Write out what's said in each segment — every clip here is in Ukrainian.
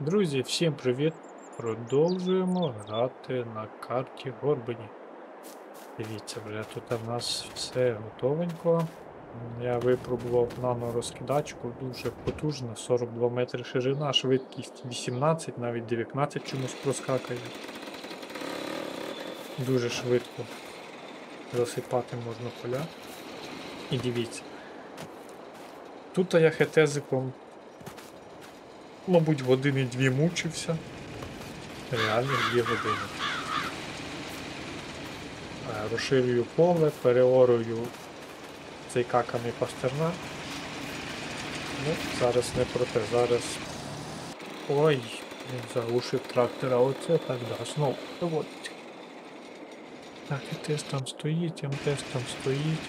Друзі, всім привіт! Продовжуємо грати на карті Горбані. Дивіться, вже тут у нас все готовенько. Я випробував нано-розкидачку, дуже потужна, 42 метри ширина, швидкість 18, навіть 19 чомусь проскакає. Дуже швидко засипати можна поля. І дивіться. Тут я хетезиком мабуть, години дві мучився. Реально дві години. Е, Розширюю поле, переорую цей каканий пастерна. Ну, зараз не про те, зараз. Ой, він заглушив трактора, оце так да. Знову доводить. Так, тест там стоїть, МТС там стоїть.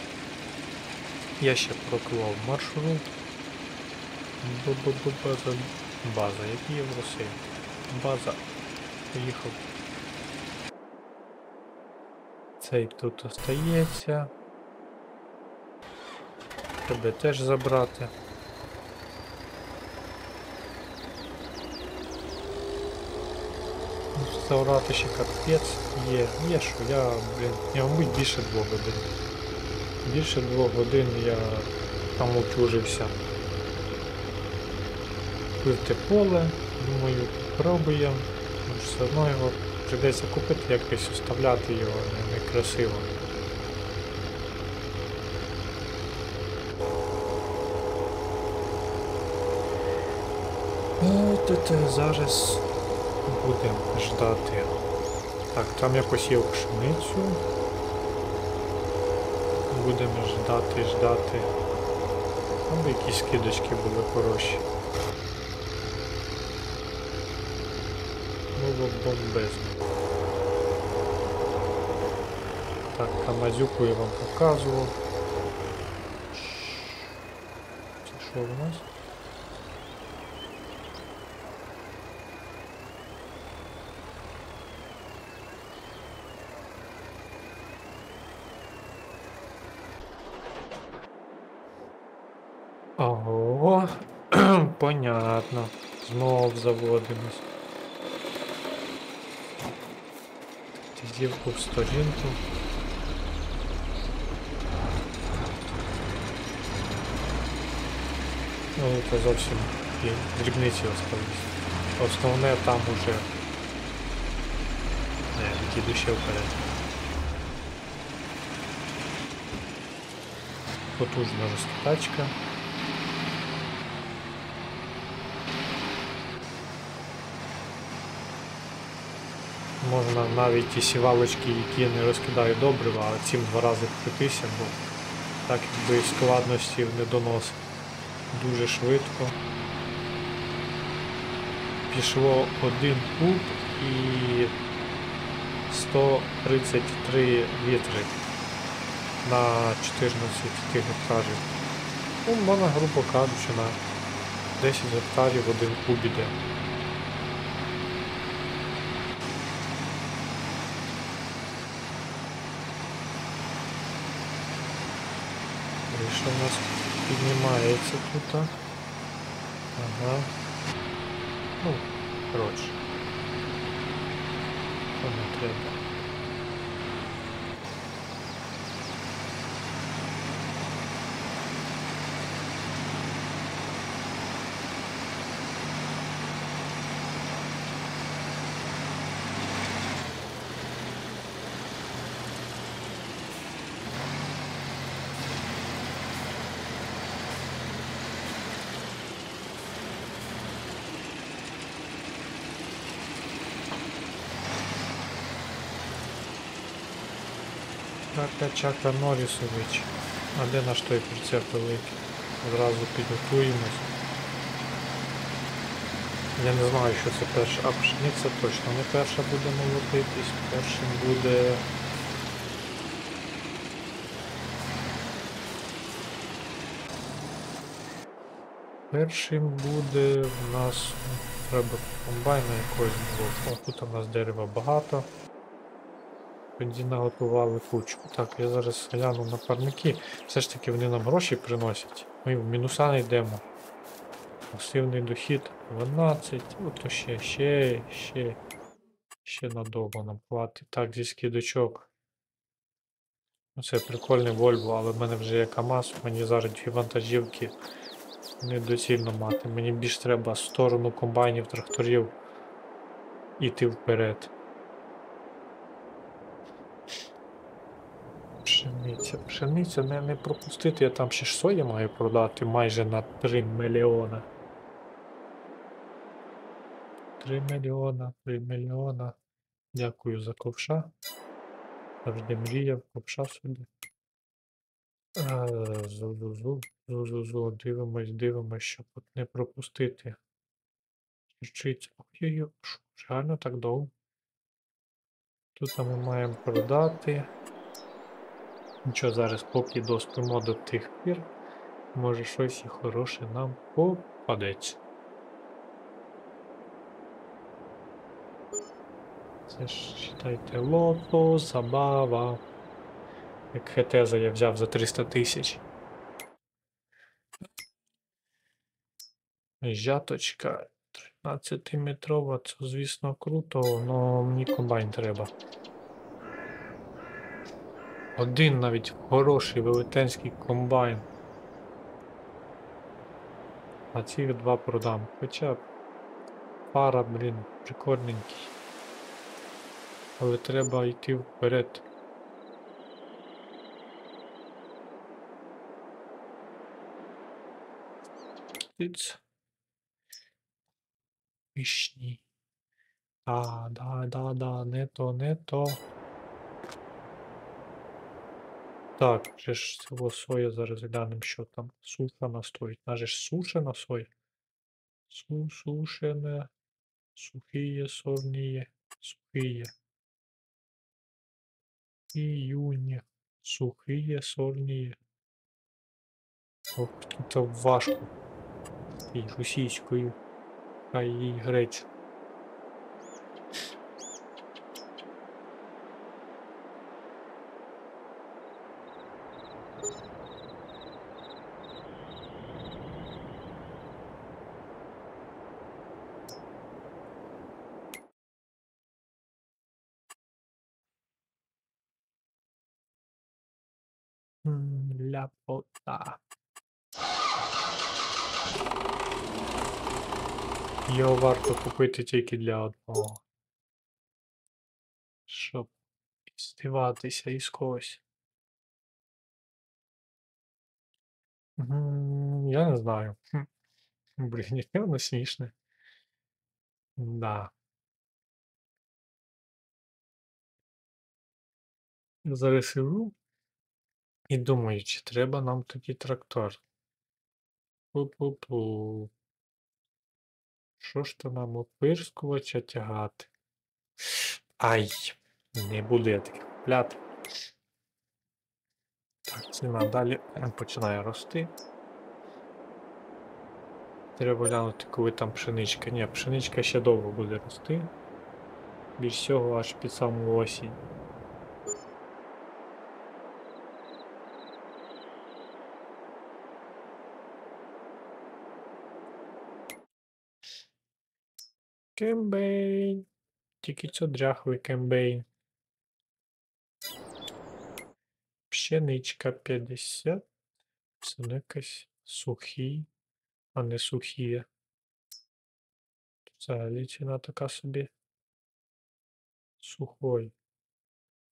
Я ще проклав маршрут. Бу-бу-бу-база. База, які є в Росії? База. Поїхав. Цей тут остається. Тебе теж забрати. Реставрати ще капець є. Є що, я, блін, я мабуть більше двох годин. Більше двох годин я там утюжився. Пити поле, думаю, пробуємо. Тому що Все одно його прийдеться купити, якось оставляти його не- некрасиво. От це зараз будемо ждати. Так, там я посів пшеницю. Будемо ждати, ждати. Аби якісь скидочки були хороші. Було бомбезно. Так, Камазюку я вам показував. Це що у нас? Ого, понятно. Знов заводимось. Вказівку в сторінку. Ну, це зовсім є дрібниці остались. Основне там уже. Не, відійду ще вперед. Потужна розкатачка. Можна навіть ті сівалочки, які не розкидають добрива, а цим два рази пройтися, бо так якби складності не доносить. Дуже швидко. Пішло один куб і 133 вітри на 14 гектарів. Ну, можна, грубо кажучи, на 10 гектарів один куб іде. Криша у нас піднімається тут. Ага. Ну, коротше. То не треба. Чака, чака Норісович. А де наш той прицеп великий? Зразу підготуємось. Я не знаю, що це перша. А пшениця точно не перша буде молотитись. Першим буде. Першим буде в нас. Треба комбайна якогось було. Тут у нас дерева багато. Тоді наготували кучу. Так, я зараз гляну на парники. Все ж таки вони нам гроші приносять. Ми в мінуса не йдемо. Пасивний дохід 12. Ну то ще, ще, ще. Ще надовго нам хватить. Так, зі скидочок. Ну, Це прикольний Volvo, але в мене вже є КАМАЗ, мені зараз дві вантажівки недоцільно мати. Мені більш треба сторону комбайнів, тракторів іти вперед. Пшениця, пшениця не, не пропустити, я там ще ж сої маю продати майже на 3 мільйона. 3 мільйона, 3 мільйона. Дякую за ковша. Завжди мріяв, ковша. А, Зу-зу-зу, зу-зу-зу, дивимось, дивимось, щоб не пропустити. Вчиться. Ой-ой-ой, реально так довго? Тут ми маємо продати. Нічого, зараз поки доспимо до тих пір, може щось і хороше нам попадеться. Це ж, читайте, лото, забава. Як хетеза я взяв за 300 тисяч. Жаточка 13-метрова, це звісно круто, але мені комбайн треба. Один навіть хороший велетенський комбайн. А ці два продам. Хоча пара, блін, прикольненький. Але треба йти вперед. Циц. Вишні. Да, да, да, да, не то, не то. Так, вже ж цього соя зараз глянемо, що там. Сушена стоїть. Наже ж сушена соя. Су сушене. Сухие, сорные, сухие. Июнь. Сухие, сорные. Ох, це важко. І російською. Хай їй грець. М, Ляпота. Його варто купити тільки для одного. Щоб здиватися із когось. Я не знаю. Блін, яке воно смішне. Да. Зараз сижу і думаю, чи треба нам такий трактор. Пу-пу-пу. Що ж то нам опирскувача тягати? Ай, не буду я таки купляти. Так, ціна далі е, починає рости. Треба глянути, коли там пшеничка. Ні, пшеничка ще довго буде рости. Більш всього аж під саму осінь. Кембейн. Тільки це дряхлий кембейн. Пшеничка 50. Це не якась сухі, а не сухі. Взагалі ціна така собі. Сухой.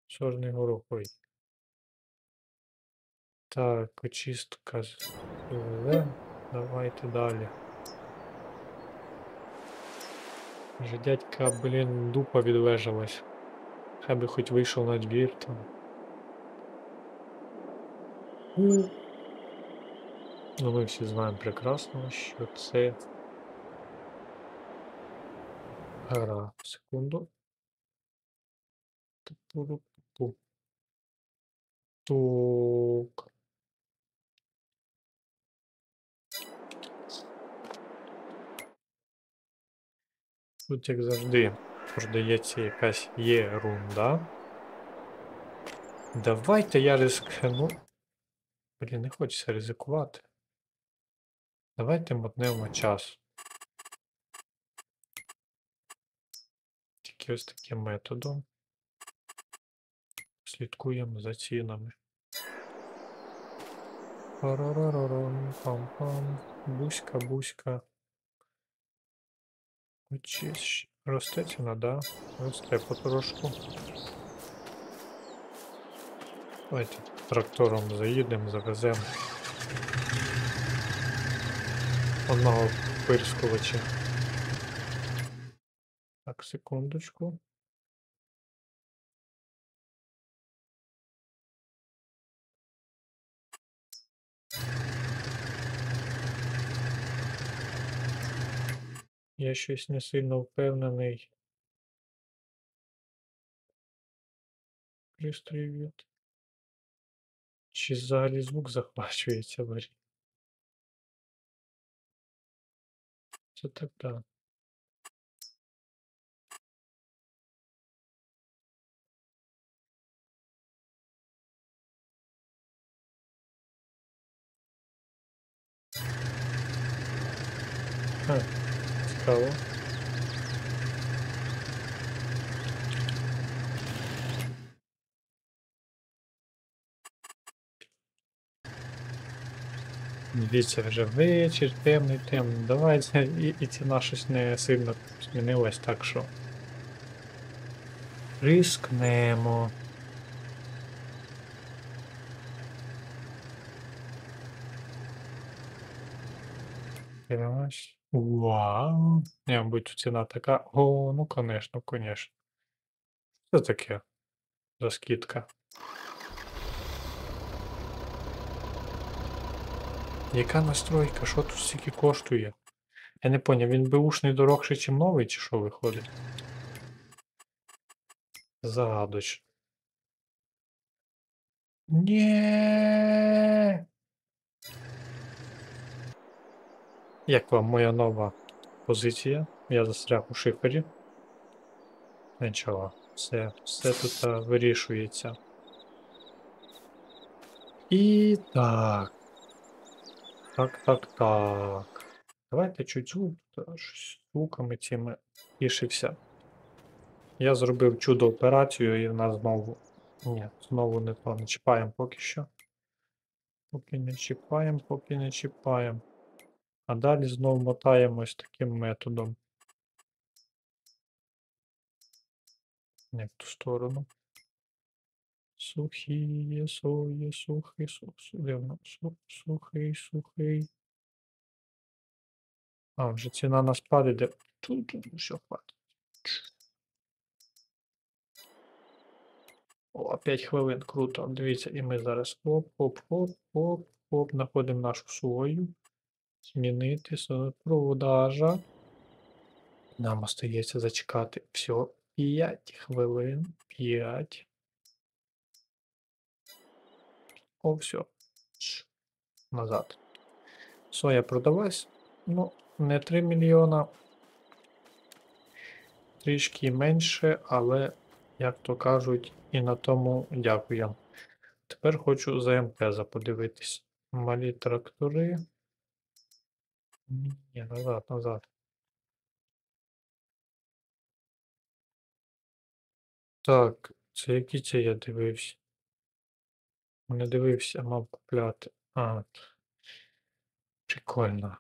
Чорний горохой. Так, очистка Давайте далі. Вже дядька, блін, дупа відлежалась. Хай би хоч вийшов на двір там. Ну, ми всі знаємо прекрасно, що це гра. Секунду. Тук. Тут, як завжди, продається якась єрунда. Давайте я рискну. Блін, не хочеться ризикувати. Давайте мотнемо час. Тільки ось таким методом. Слідкуємо за цінами. Парарарарам, пам-пам. Буська, щ- Росте ціна, да? Росте потрошку. Давайте трактором заїдемо, завеземо. Одного пирскувача. Так, секундочку. Я щось не сильно впевнений. Пристрій від. Чи взагалі звук захвачується варі? Це так, да. Ха, цікаво. Дивіться, вже вечір, темний, темний. Давайте і, і ціна щось не сильно змінилась, так що. Рискнемо. Дивимось. Вау. Не, мабуть, ціна така. О, ну конечно, конечно. Що таке? За скидка. Яка настройка? Що тут стільки коштує? Я не поняв, він беушний дорогший, чим новий, чи що виходить? Загадочно. Ні. Як вам моя нова позиція? Я застряг у шифері. Нічого, все, все тут вирішується. І так. Так, так, так. Давайте чуть-чуть та, щось звуками цими тішився. Я зробив чудо операцію і в нас знову. Ні, знову не то. Не чіпаємо поки що. Поки не чіпаємо, поки не чіпаємо. А далі знову мотаємось таким методом. Не в ту сторону. Сухіє, соє, сухий, су, су, дивно, сухий, сухий. А, вже ціна на спад іде. Тут, все, хватить. О, 5 хвилин, круто. Дивіться, і ми зараз оп, оп, оп, оп, оп, знаходимо нашу сою. Змінити продажа. Нам остається зачекати всього 5 хвилин. 5. О, все. Назад. Соя продалась. Ну, не 3 мільйона. Трішки менше, але, як то кажуть, і на тому дякую. Тепер хочу за МТЗа подивитись. Малі трактори. Ні, назад, назад. Так, це які це я дивився? Не дивився, мав купляти. А. Прикольно.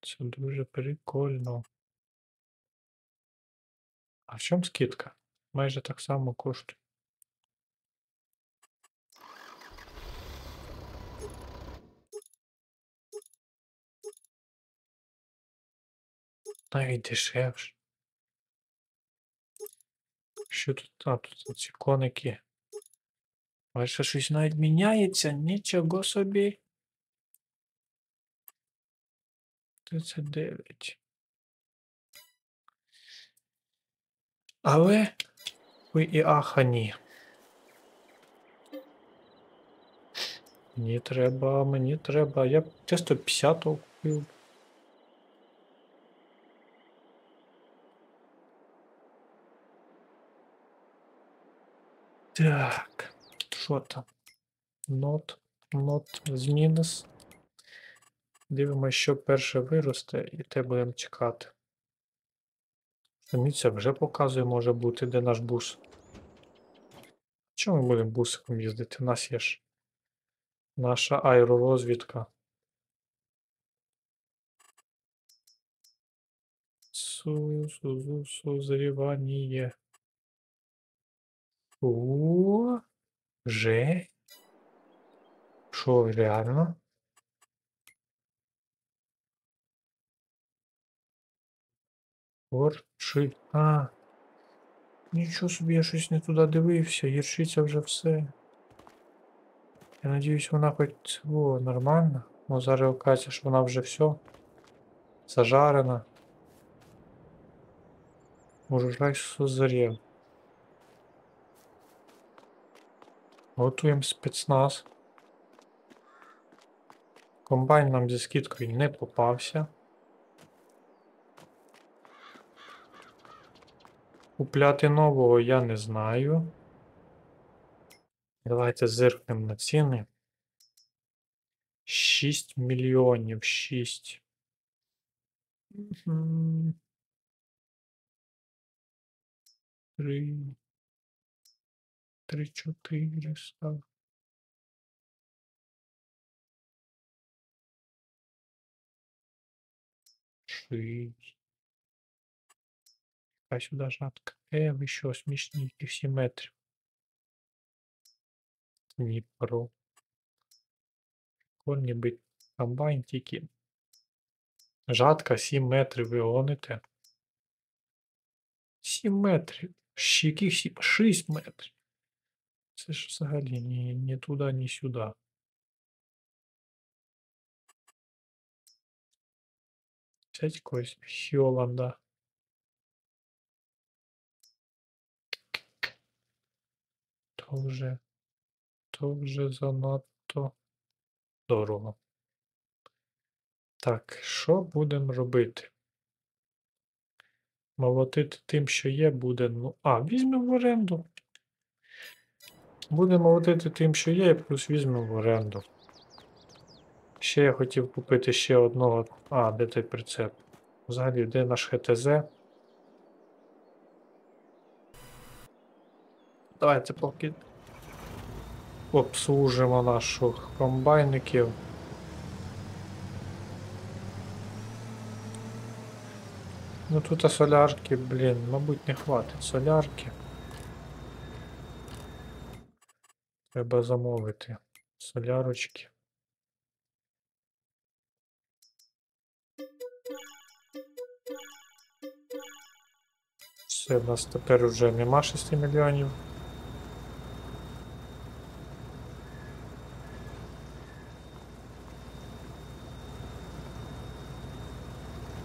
Це дуже прикольно. А в чому скидка? Майже так само коштує. Навіть дешевше. Що тут? А, тут ці коники. Бачиш, щось навіть міняється, нічого собі. 39. Але ви і ахані. Мені треба, мені треба. Я б чисто 50 купив. Так, що там? Not, not з мінус. Дивимося, що перше виросте, і те будемо чекати. Саміця вже показує, може бути, де наш бус. Чому ми будемо бусиком їздити? У нас є ж наша аеророзвідка. Су, О, вже? Що, реально? Горчи. А. Нічого собі, я щось не туди дивився. Гірчиця вже все. Я надіюсь, вона хоч цього нормально. Ну зараз оказується, що вона вже все. Зажарена. Урожай созрів. Готуємо спецназ. Комбайн нам зі скидкою не попався. Купляти нового я не знаю. Давайте зиркнемо на ціни. 6 мільйонів 6. Мгм. Три. Три чотириста. Шість. Хай сюди жатка. Е, ви що, смішні, які всі метрів. Дніпро. Прикольні бить комбайн тільки. Жатка 7 метрів ви гоните. 7 метрів. Ще яких 7? 6 метрів. Це ж взагалі ні, ні туди, ні сюди. Взять якогось Хьоланда. То вже, то вже занадто дорого. Так, що будемо робити? Молотити тим, що є, буде. Ну, а, візьмемо в оренду. Будемо молотити тим, що є, і плюс візьмемо в оренду. Ще я хотів купити ще одного. А, де той прицеп? Взагалі, де наш ХТЗ? Давайте поки обслужимо наших комбайників. Ну тут солярки, блін, мабуть, не хватить солярки. Треба замовити солярочки. Все, в нас тепер вже нема 6 мільйонів.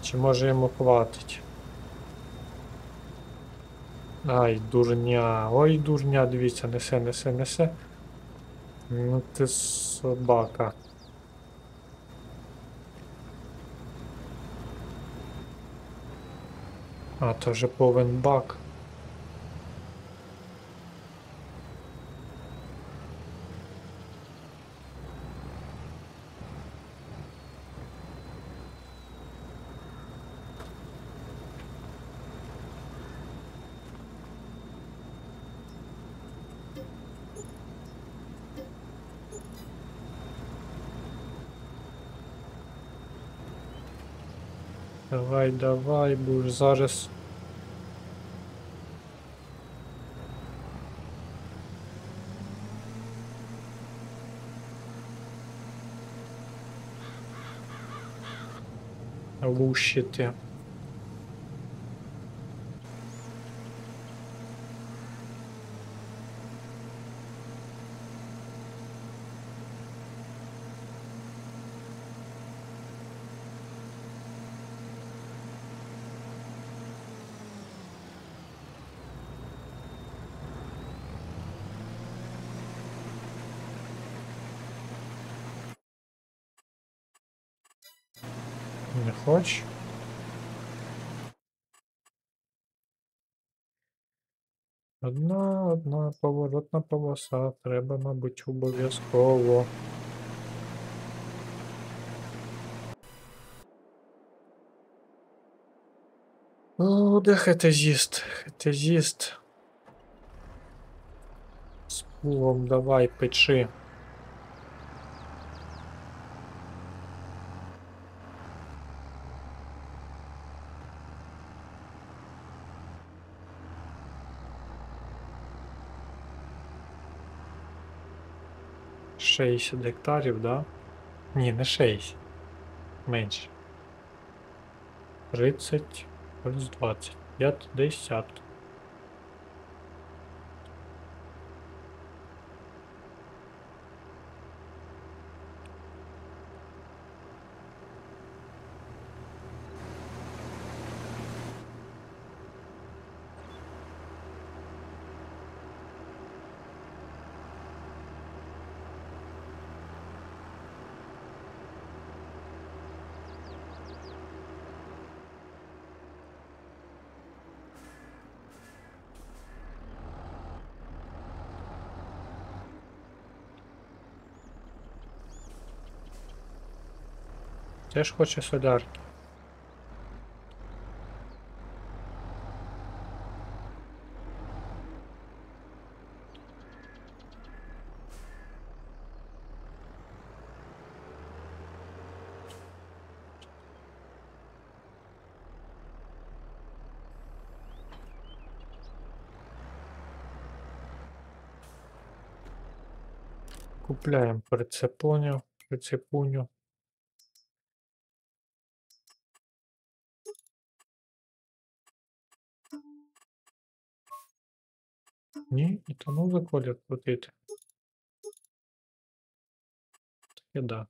Чи може йому хватить? Ай, дурня, ой, дурня, дивіться, несе, несе, несе. Ну ти собака. А, то вже повен бак. Давай, давай, ж зараз. Лущити. Не хоч. Одна, одна поворотна полоса. Треба, мабуть, обов'язково. О, де хетезіст? Хетезіст. З пулом давай печи. Шістдесят гектарів, да? Ні, не 6. Менше. 30 плюс 20. 50. Теж хоче солярки. Купляємо прицепуню, прицепуню. І тому виходить крутити. Таке да.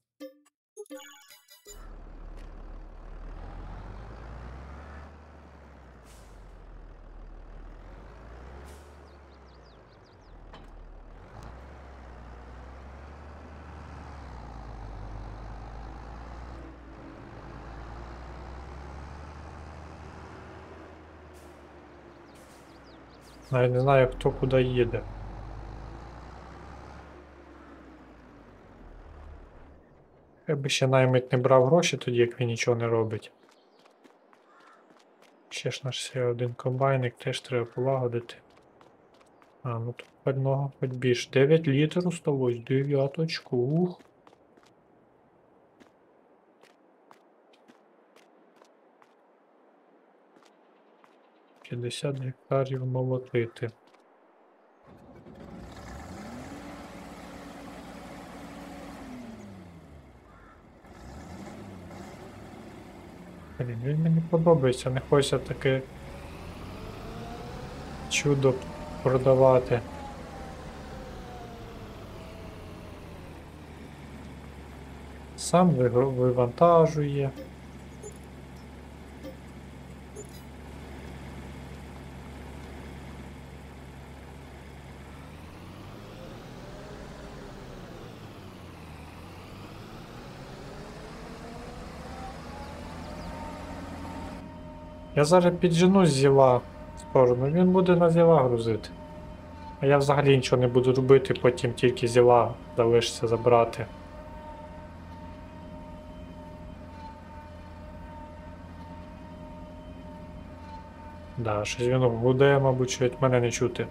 Навіть не знаю, хто куди їде. Я би ще наймить не брав гроші тоді, як він нічого не робить. Ще ж наш один комбайник теж треба полагодити. А, ну тут пального хоч більш. 9 літрів осталось, дев'яточку. Ух. П'ятдесят гектарів молотити. Блін, він мені подобається, не хочеться таке чудо продавати. Сам вивантажує. Я зараз піджену зіла в сторону, він буде на зіла грузити. А я взагалі нічого не буду робити, потім тільки зіла залишиться забрати. Да, щось він гуде, мабуть, чуть мене не чути.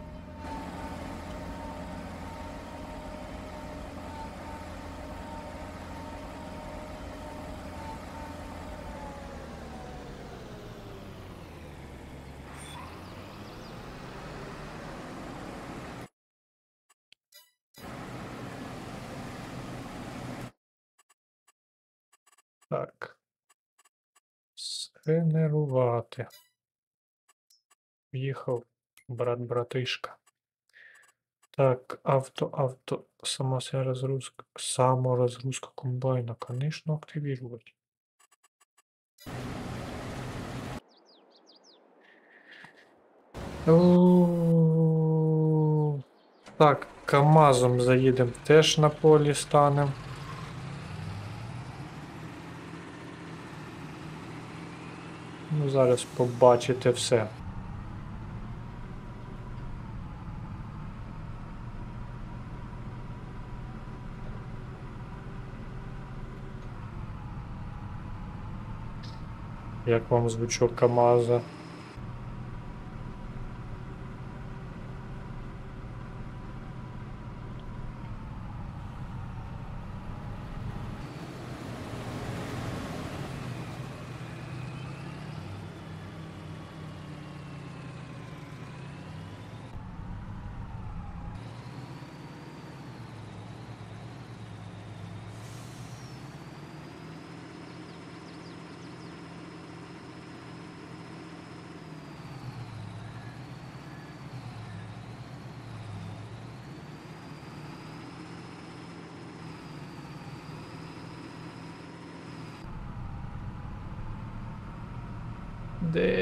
Так. Сгенерувати. В'їхав брат-братишка. Так, авто, авто, сама розгрузка, саморозгрузка комбайна, конечно, активировать. Так, КАМАЗом заїдемо, теж на полі станем. Зараз побачите все. Як вам звучок КАМАЗа?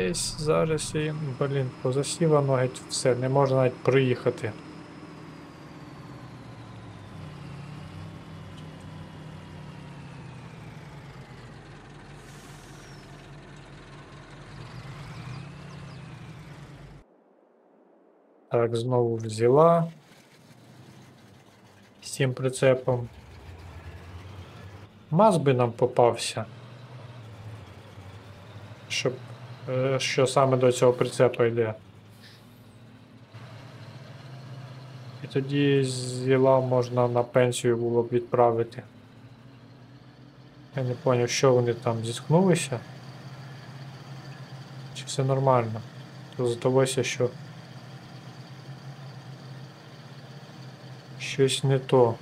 Десь зараз і. Блін, позасівано геть все, не можна навіть проїхати. Так, знову взяла. З цим прицепом. Маз би нам попався. Щоб. Е, Що саме до цього прицепу йде. І тоді зіла можна на пенсію було б відправити. Я не зрозумів, що вони там зіткнулися. Чи все нормально? Здалося, що. Щось не то.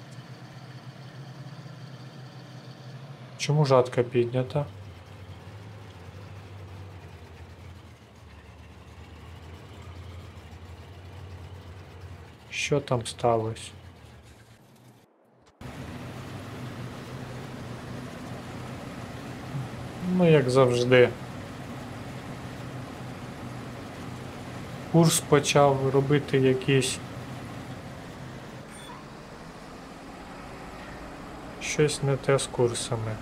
Чому жатка піднята? Що там сталося? Ну, як завжди. Курс почав робити якісь. Щось не те з курсами.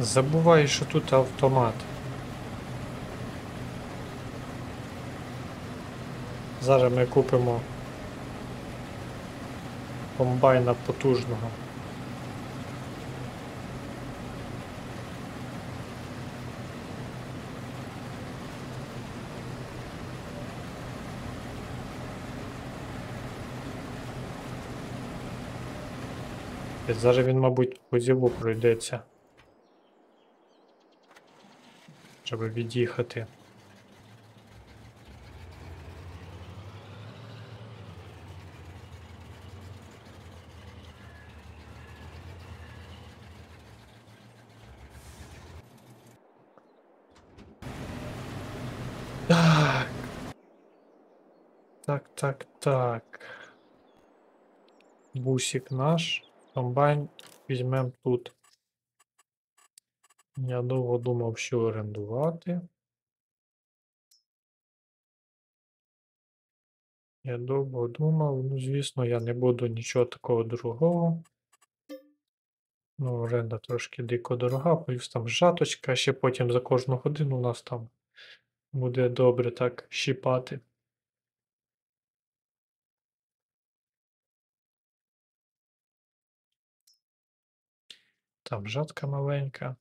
Забуваю, що тут автомат. Зараз ми купимо комбайна потужного. Зараз він, мабуть, по зіву пройдеться. Щоб від'їхати. Так. Так, так, так. Бусик наш. Комбайн візьмемо тут. Я довго думав, що орендувати. Я довго думав, ну, звісно, я не буду нічого такого дорогого. Ну, оренда трошки дико дорога, плюс там жаточка, ще потім за кожну годину у нас там буде добре так щіпати. Там жатка маленька.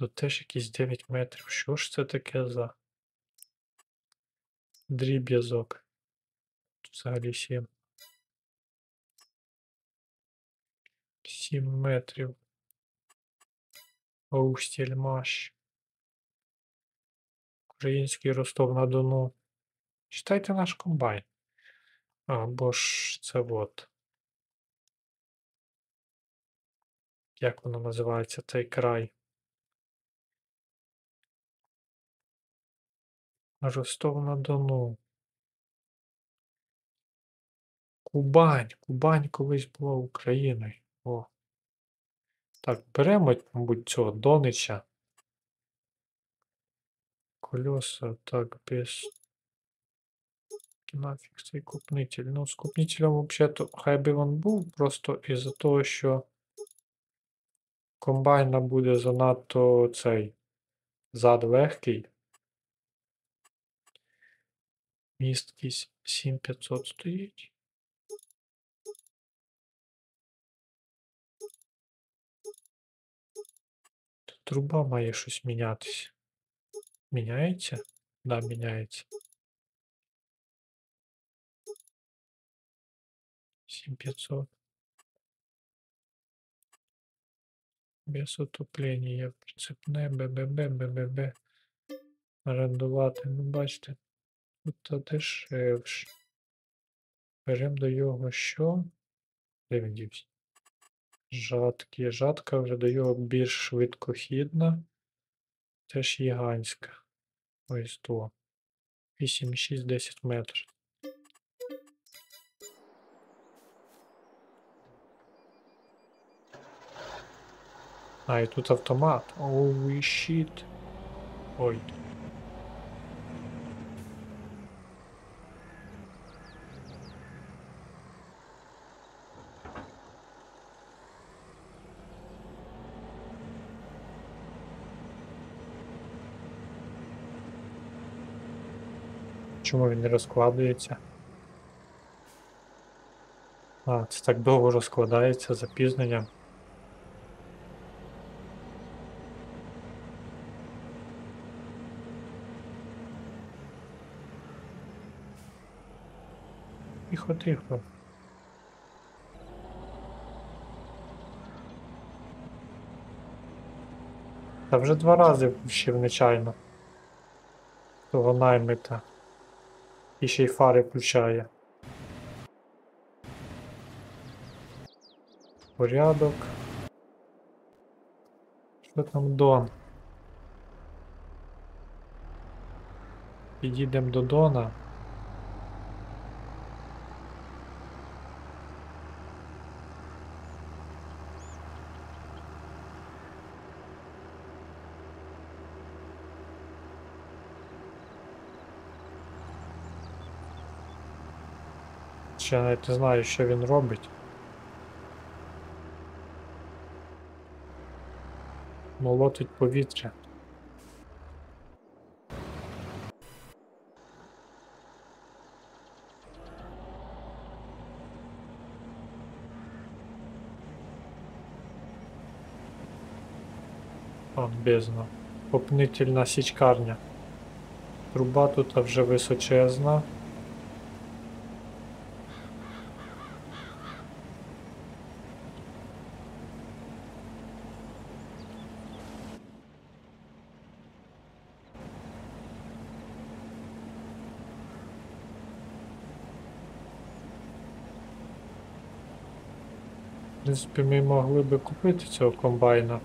Тут теж якісь 9 метрів. Що ж це таке за дріб'язок? Взагалі 7. 7 метрів. Оу. Український Ростов на Дону. Читайте наш комбайн. Або ж це от. Як воно називається цей край? Ростов на Дону. Кубань. Кубань колись була Україною. О. Так, беремо, мабуть, цього Донича. Колеса, так, без. Нафіг цей купнитель. Ну, з купнителем, взагалі, хай би він був, просто із-за того, що комбайна буде занадто цей зад легкий. Місткість 7500 стоїть. Труба має щось мінятися. Міняється? Да, міняється. 7500. Без отопления. Прицепне БББ, БББ. орендувати. Ну, бачите, тут дешевше. Беремо до його що? Де він дівся? Жатки. Жатка вже до його більш швидкохідна. Теж гігантська. Ось то. 8,6-10 метрів. А, і тут автомат. Оуй, щіт. Ой. Чому він не розкладується? А, це так довго розкладається з запізненням. Тихо, тихо. Та вже два рази вщив нечайно. Того наймита. І ще й фари включає. Порядок. Що там Дон? Підійдемо до Дона. Ще навіть не знаю, що він робить. Молотить повітря. Он бездна. Попнительна січкарня. Труба тут вже височезна. Принципі, ми могли би купити цього комбайна.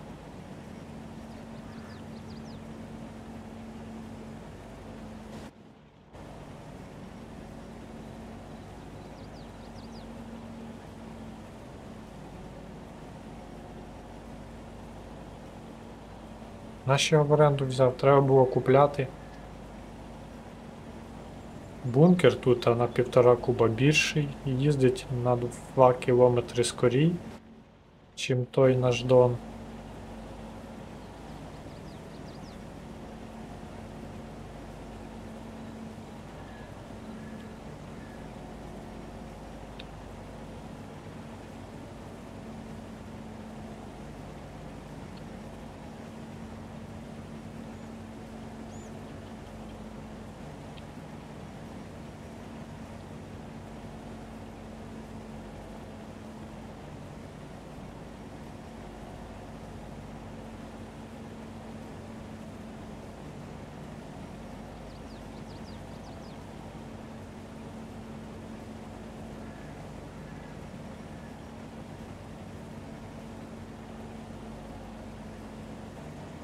Я в оренду взяв? Треба було купляти. Бункер тут на півтора куба більший їздить на 2 кілометри скорій, чим той наш Дон.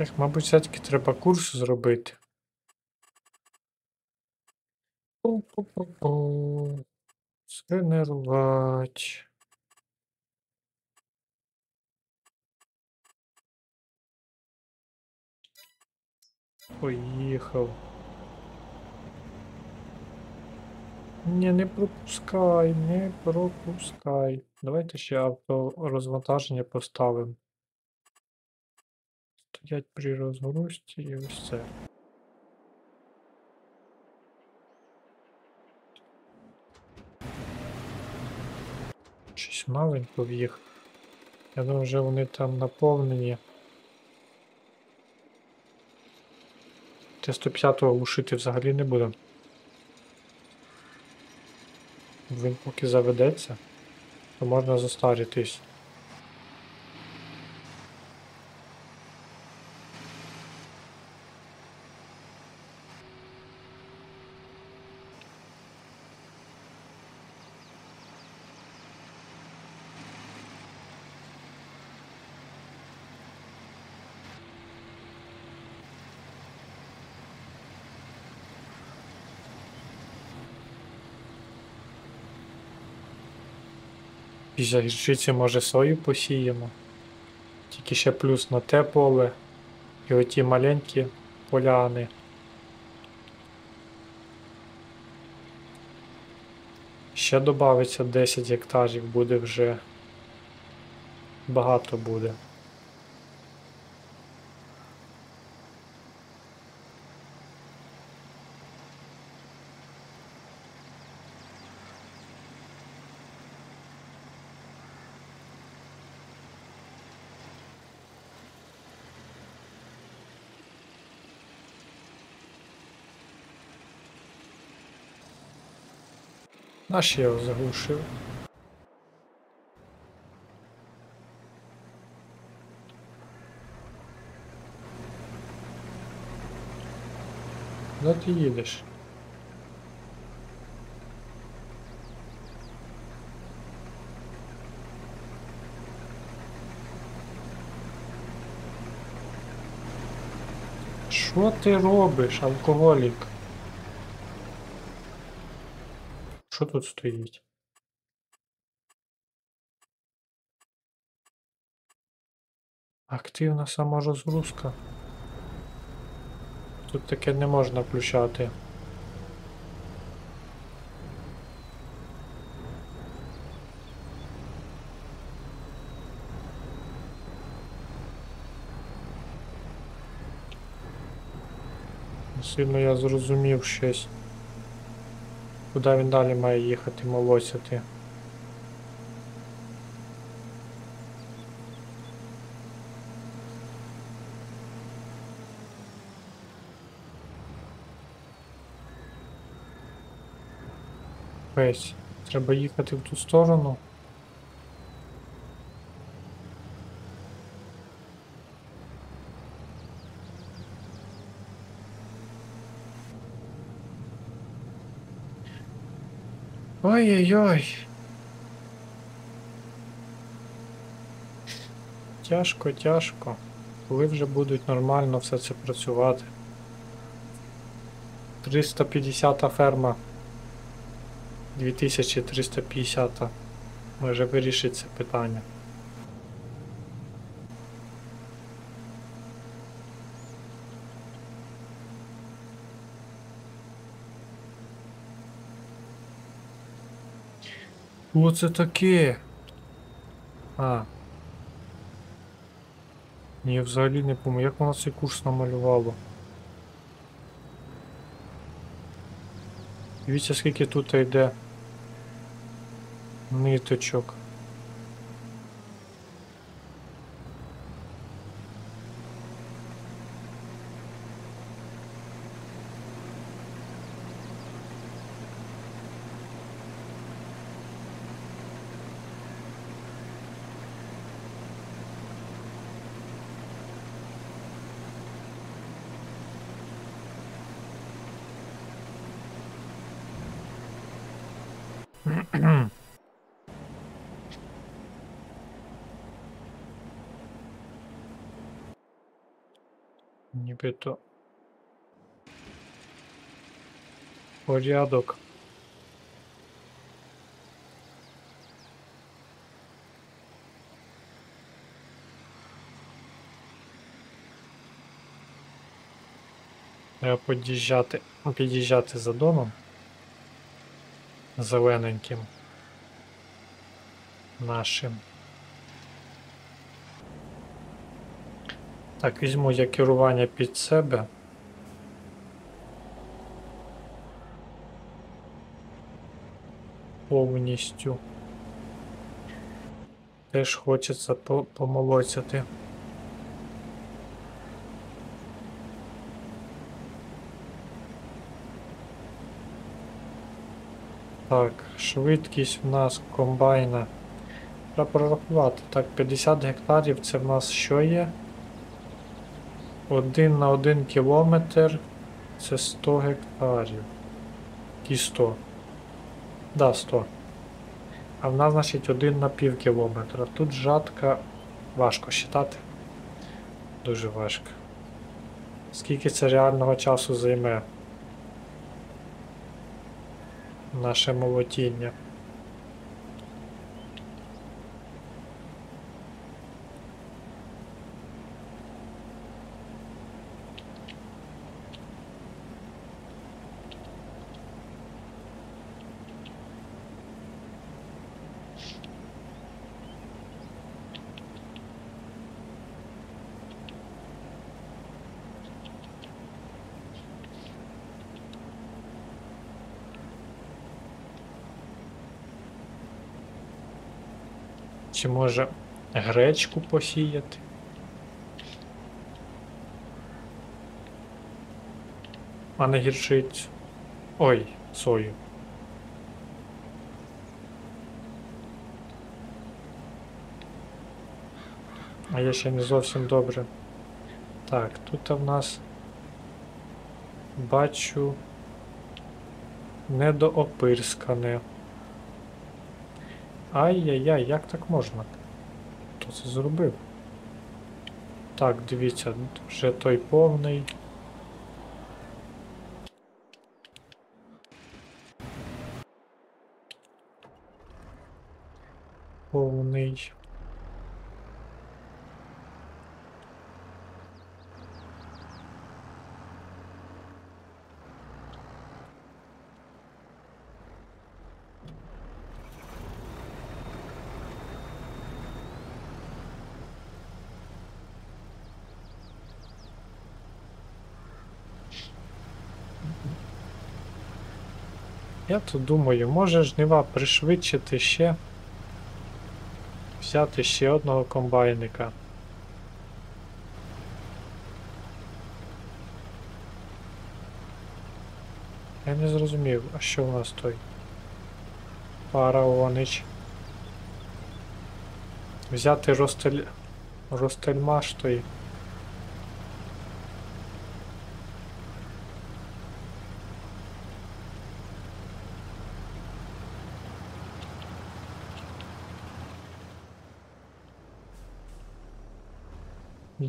Ех, мабуть, все-таки треба курс зробити. Пу-пу-пу-пу. Згенерувати. Поїхав. Ні, не пропускай, не пропускай. Давайте ще авторозвантаження поставимо. Стоять при розгрузці і ось це. Щось маленько в їх. Я думаю, вже вони там наповнені. Т-150 глушити взагалі не будемо. Він поки заведеться, то можна застаритись. Після гірчиці може сою посіємо. Тільки ще плюс на те поле і оті маленькі поляни. Ще додається 10 гектарів, буде вже багато буде. Наш я його заглушив. Куди ти їдеш? Що ти робиш, алкоголік? Що тут стоїть? Активна саморозгрузка. Тут таке не можна включати. Сильно я зрозумів щось. Куди він далі має їхати молосяти? Весь. Треба їхати в ту сторону. Ой-ой-ой. Тяжко, тяжко. Коли вже будуть нормально все це працювати. 350 ферма. 2350 може вирішить це питання. Що це таке? А. Ні, взагалі не пам'ятаю, як вона цей курс намалювало. Дивіться, скільки тут йде ниточок. Нібито порядок. Треба під'їжджати, під'їжджати за домом зелененьким нашим. Так, візьму я керування під себе. Повністю. Теж хочеться по помолоцяти. Так, швидкість в нас комбайна. Треба прорахувати. Так, 50 гектарів це в нас що є? 1 на 1 кілометр це 100 гектарів. Які 100? Да, 100. А в нас, значить, 1 на пів кілометра. Тут жатка важко считати. Дуже важко. Скільки це реального часу займе? Наше молотіння. Чи може гречку посіяти? А не гірчицю. Ой, сою. А я ще не зовсім добре. Так, тут в нас бачу недоопирскане. Ай-яй-яй, як так можна? Хто це зробив? Так, дивіться, вже той повний. Повний. Я тут думаю, може жнива пришвидшити ще. Взяти ще одного комбайника. Я не зрозумів, а що у нас той? Фараонич. Взяти Ростель... Ростельмаш той.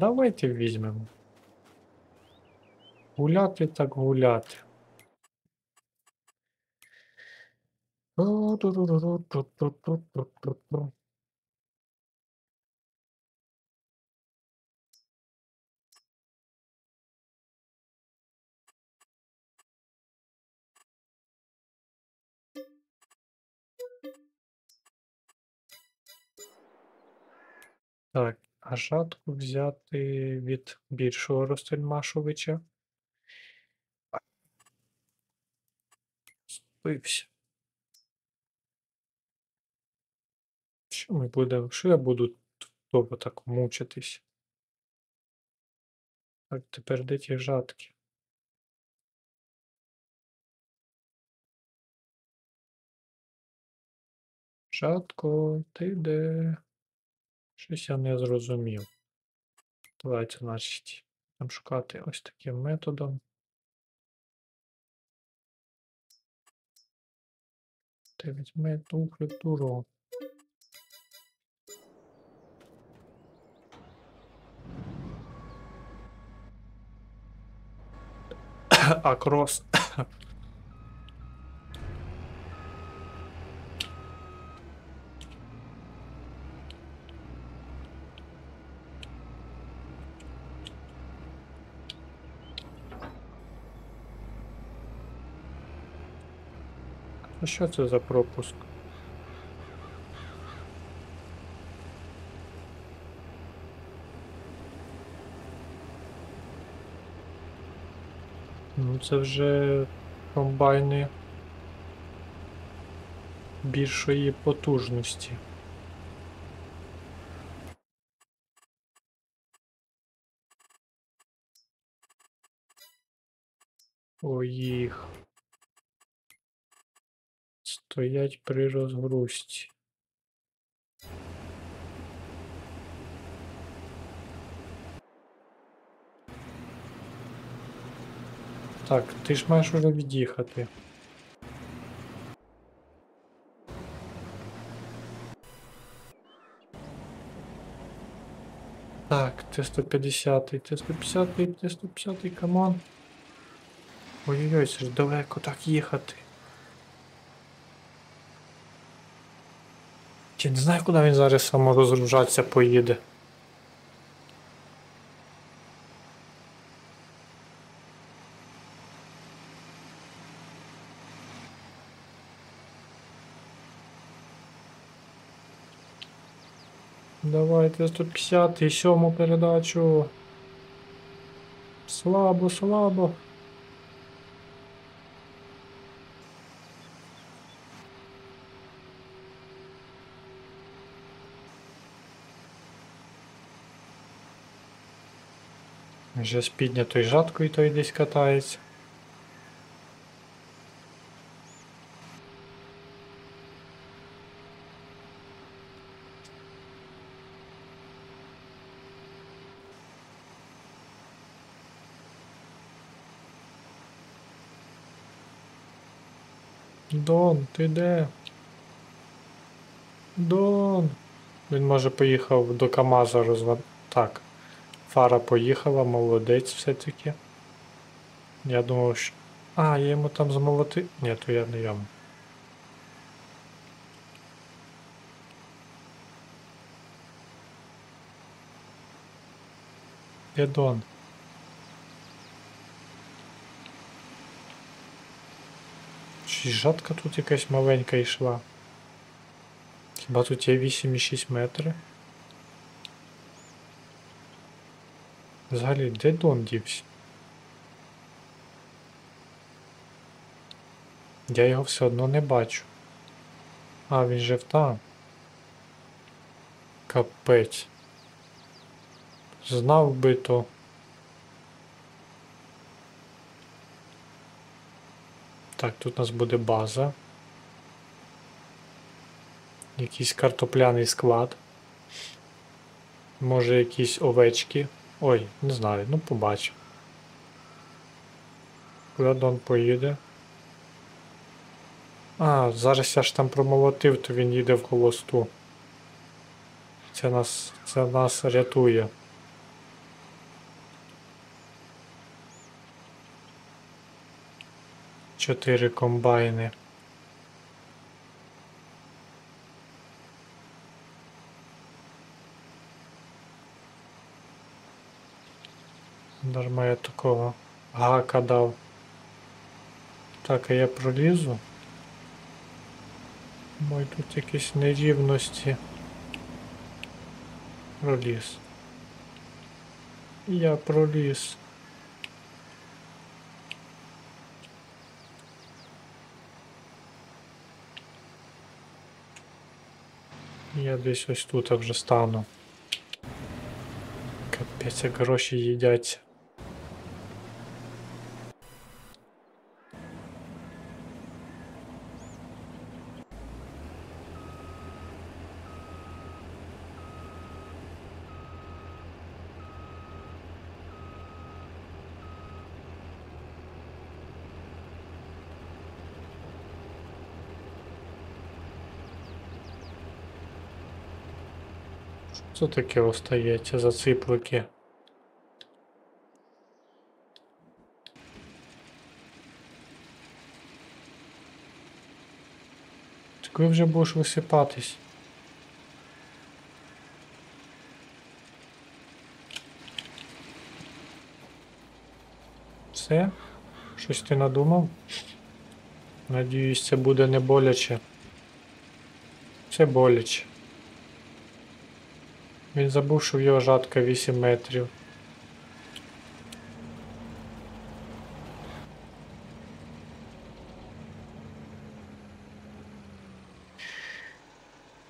Давайте візьмемо. Гуляти так гуляти. Так, а жатку взяти від більшого Ростельмашовича. Спився. Що ми будемо? Що я буду довго так мучитись? Так, тепер де ті жатки? Жатко, ти де? Щось я не зрозумів. Давайте, значить, там шукати ось таким методом. Ти візьми ту культуру. Акрос. Що це за пропуск? Ну це вже комбайни більшої потужності. О, їх. Стоять при розгрузці. Так, ти ж маєш уже від'їхати. Так, Т-150, Т-150, Т-150, come on. Ой-ой-ой, це ж далеко так їхати. Я не знаю, куди він зараз саморозгружатися поїде. Давайте 150 і сьому передачу. Слабо, слабо. Вже з піднятою жаткою той десь катається. Дон, ти де? Дон. Він може поїхав до КАМАЗа розва... Так. Фара поїхала, молодець все-таки. Я думав, що. А, я йому там змолотив. Ні, то я не йому. Де? Чи жатка тут якась маленька йшла? Хіба тут є 8,6 метри? Взагалі, де Дон дівся? Я його все одно не бачу. А, він же там. Капець. Знав би то. Так, тут у нас буде база. Якийсь картопляний склад. Може якісь овечки. Ой, не знаю, ну побачимо. Куди Дон поїде? А, зараз я ж там промолотив, то він їде в холосту. Це нас, це нас рятує. Чотири комбайни. Дарма я такого гака дав. Так, а я пролізу. Мой тут якісь нерівності. Проліз. Я проліз. Я десь ось тут вже стану. Капець, як гроші їдять. Що таке остається за циплики? Так коли вже будеш висипатись? Все? Щось ти надумав? Надіюсь, це буде не боляче. Це боляче. Він забув, що в його жатка 8 метрів.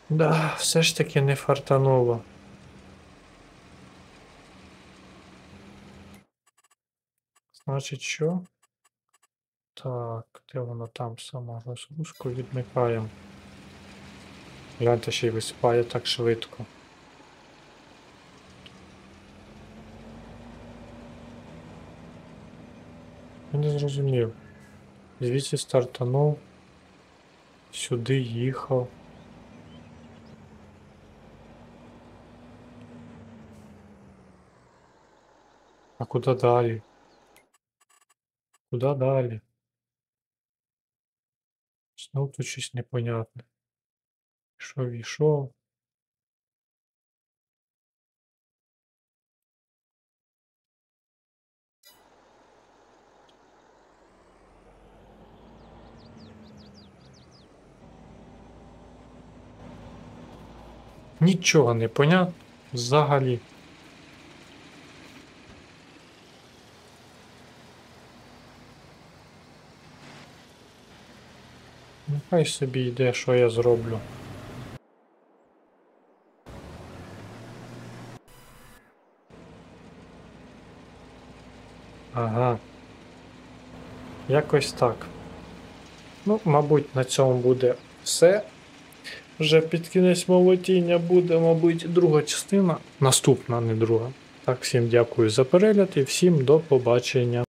Да, все ж таки не фартануло. Значить, що? Так, де воно там сама розгрузку відмикаємо. Гляньте, ще й висипає так швидко. Я не зрозумів. Звідси стартанув. Сюди їхав. А куди далі? Куди далі? Знов тут щось непонятне. Ішов, ішов. Нічого не понятно взагалі. Нехай собі йде, що я зроблю. Ага. Якось так. Ну, мабуть, на цьому буде все. Вже під кінець молотіння буде, мабуть, друга частина. Наступна, не друга. Так, всім дякую за перегляд і всім до побачення.